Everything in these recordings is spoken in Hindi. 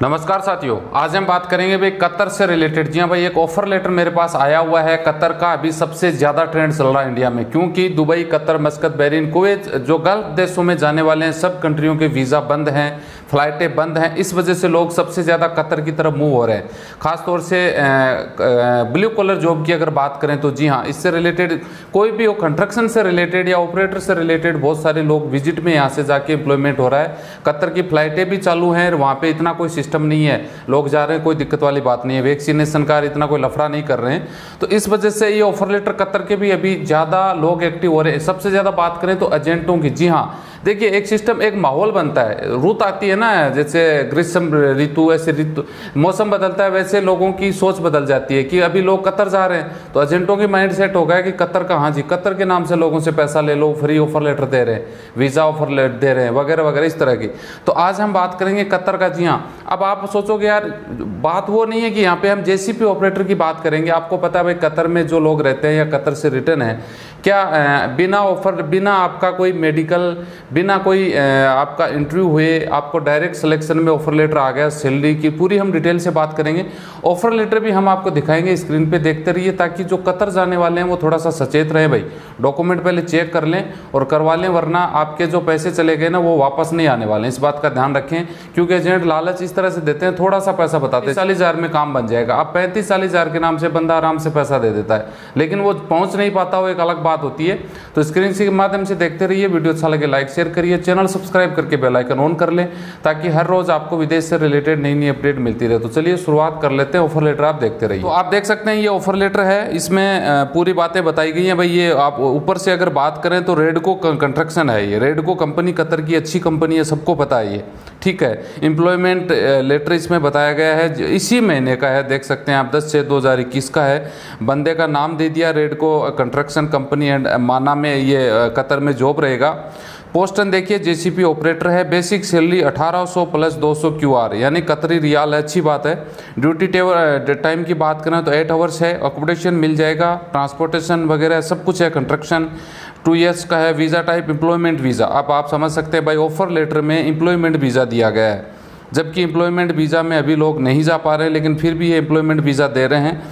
नमस्कार साथियों, आज हम बात करेंगे भाई कतर से रिलेटेड जी हाँ भाई, एक ऑफ़र लेटर मेरे पास आया हुआ है कतर का, अभी सबसे ज़्यादा ट्रेंड चल रहा है इंडिया में, क्योंकि Dubai, Qatar, Muscat, Bahrain, Kuwait, जो गल्फ देशों में जाने वाले हैं, सब कंट्रियों के वीज़ा बंद हैं फ्लाइटें बंद हैं, इस वजह से लोग सबसे ज़्यादा कतर की तरफ़ मूव हो रहे हैं। खासतौर से ब्लू कलर जॉब की अगर बात करें तो जी हाँ इससे रिलेटेड कोई भी हो कंस्ट्रक्शन से रिलेटेड या ऑपरेटर से रिलेटेड बहुत सारे लोग विज़िट में यहाँ से जाके एम्प्लॉयमेंट हो रहा है। कतर की फ्लाइटें भी चालू हैं वहाँ पर इतना कोई सिस्टम नहीं है। लोग जा रहे हैं, कोई दिक्कत वाली बात नहीं है। वैक्सीनेशन का इतना कोई लफड़ा नहीं कर रहे हैं। तो इस वजह से ये ऑफ़र लेटर कतर के भी अभी ज़्यादा लोग एक्टिव हो रहे हैं। सबसे ज़्यादा बात करें तो एजेंटों की जी हाँ देखिए, एक सिस्टम एक माहौल बनता है। रुत आती है ना, जैसे ग्रीष्म ऋतु, ऐसे ऋतु, मौसम बदलता है, वैसे लोगों की सोच बदल जाती है कि अभी लोग कतर जा रहे हैं। तो एजेंटों की माइंड सेट हो गया कि कतर का हाँ जी? कतर के नाम से लोगों से पैसा ले लो फ्री ऑफ़र लेटर दे रहे हैं वीज़ा ऑफ़र लेटर दे रहे हैं, वगैरह वगैरह, इस तरह की। तो आज हम बात करेंगे कतर का। जी हाँ अब आप सोचोगे, यार, बात वो नहीं है कि यहाँ पे हम जेसीपी ऑपरेटर की बात करेंगे। आपको पता है भाई, कतर में जो लोग रहते हैं या कतर से रिटर्न है, क्या बिना ऑफ़र बिना आपका कोई मेडिकल बिना कोई आपका इंटरव्यू हुए, आपको डायरेक्ट सिलेक्शन में ऑफ़र लेटर आ गया सैलरी की, पूरी हम डिटेल से बात करेंगे। ऑफ़र लेटर भी हम आपको दिखाएँगे स्क्रीन पे, देखते रहिए, ताकि जो कतर जाने वाले हैं, वो थोड़ा सा सचेत रहे भाई। डॉक्यूमेंट पहले चेक कर लें और करवा लें, वरना आपके जो पैसे चले गए ना, वो वापस नहीं आने वाले हैं। इस बात का ध्यान रखें, क्योंकि एजेंट लालच इस तरह से देते हैं, थोड़ा सा पैसा बताते हैं। चालीस हज़ार में काम बन जाएगा। अब पैंतीस चालीस हज़ार के नाम से बंदा आराम से पैसा दे देता है, लेकिन वो पहुँच नहीं पाता, वो एक अलग बात होती है। तो स्क्रीन के माध्यम से देखते रहिए, वीडियो अच्छा लगे लाइक शेयर करिए चैनल सब्सक्राइब करके बेल आइकन ऑन कर लें, ताकि हर रोज आपको विदेश से रिलेटेड नई नई अपडेट मिलती रहे। तो चलिए शुरुआत कर लेते हैं ऑफ़र लेटर आप देखते रहिए। तो आप देख सकते हैं, ये ऑफ़र लेटर है, इसमें पूरी बातें बताई गई हैं। भाई, ये आप ऊपर से अगर बात करें तो रेडको कंस्ट्रक्शन है ये। रेडको कंपनी कतर की अच्छी कंपनी है, सबको पता है ये। ठीक है एम्प्लॉयमेंट लेटर इसमें बताया गया है इसी महीने का है, देख सकते हैं आप, दस छः दो का है। बंदे का नाम दे दिया रेडको कंस्ट्रक्शन कंपनी एंड माना में ये कतर में जॉब रहेगा। पोस्टन देखिए, जेसीपी ऑपरेटर है, बेसिक सैलरी 1800 प्लस 200 क्यूआर, यानी कतरी रियाल है अच्छी बात है। ड्यूटी टाइम की बात करें तो एट आवर्स है अकोमोडेशन मिल जाएगा ट्रांसपोर्टेशन वगैरह सब कुछ है कंस्ट्रक्शन टू ईयर्स का है वीज़ा टाइप एम्प्लॉयमेंट वीज़ा अब आप समझ सकते हैं भाई ऑफ़र लेटर में एम्प्लॉयमेंट वीज़ा दिया गया है। जबकि एम्प्लॉयमेंट वीज़ा में अभी लोग नहीं जा पा रहे लेकिन फिर भी ये एम्प्लॉयमेंट वीज़ा दे रहे हैं।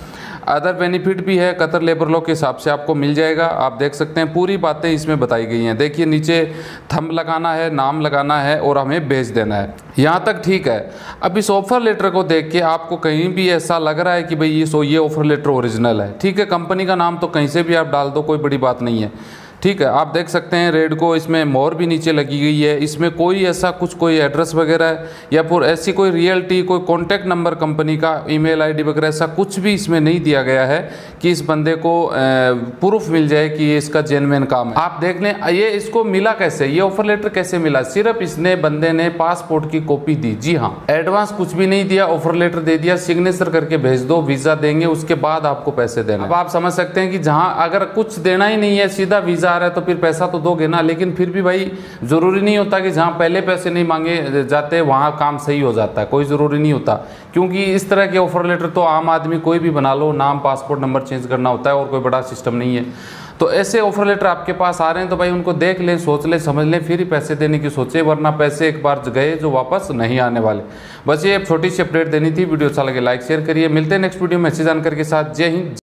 अदर बेनिफिट भी है, कतर लेबर लॉ के हिसाब से आपको मिल जाएगा। आप देख सकते हैं, पूरी बातें इसमें बताई गई हैं। देखिए, नीचे थम लगाना है, नाम लगाना है और हमें भेज देना है। यहाँ तक ठीक है। अब इस ऑफ़र लेटर को देख के आपको कहीं भी ऐसा लग रहा है कि भाई ये सो, ये ऑफ़र लेटर ओरिजिनल है। ठीक है कंपनी का नाम तो कहीं से भी आप डाल दो, कोई बड़ी बात नहीं है। ठीक है, आप देख सकते हैं रेड को इसमें मोर भी नीचे लगी गई है। इसमें कोई ऐसा कुछ, कोई एड्रेस वगैरह या फिर ऐसी कोई रियलिटी कोई कॉन्टैक्ट नंबर कंपनी का ईमेल आईडी वगैरह, ऐसा कुछ भी इसमें नहीं दिया गया है कि इस बंदे को प्रूफ मिल जाए कि ये इसका जेनवेन काम है। आप देख लें, ये इसको मिला कैसे? ये ऑफ़र लेटर कैसे मिला? सिर्फ़ इसने बंदे ने पासपोर्ट की कॉपी दी। जी हाँ एडवांस कुछ भी नहीं दिया ऑफ़र लेटर दे दिया सिग्नेचर करके भेज दो वीज़ा देंगे, उसके बाद आपको पैसे देना। अब आप समझ सकते हैं कि जहाँ अगर कुछ देना ही नहीं है, सीधा वीज़ा आ रहा है तो फिर पैसा तो दोगे ना, लेकिन फिर भी भाई ज़रूरी नहीं होता कि जहाँ पहले पैसे नहीं मांगे जाते, वहाँ काम सही हो जाता है कोई ज़रूरी नहीं होता। क्योंकि इस तरह के ऑफ़र लेटर तो आम आदमी कोई भी बना लो, नाम पासपोर्ट नंबर चेंज करना होता है और कोई बड़ा सिस्टम नहीं है। तो ऐसे ऑफ़र लेटर आपके पास आ रहे हैं तो भाई उनको देख लें, सोच लें, समझ लें, फिर ही पैसे देने की सोचे, वरना पैसे एक बार गए जो वापस नहीं आने वाले। बस ये छोटी सी अपडेट देनी थी, वीडियो अच्छा लगे लाइक शेयर करिए। मिलते हैं नेक्स्ट वीडियो में, अच्छी जानकारी के साथ। जय हिंद।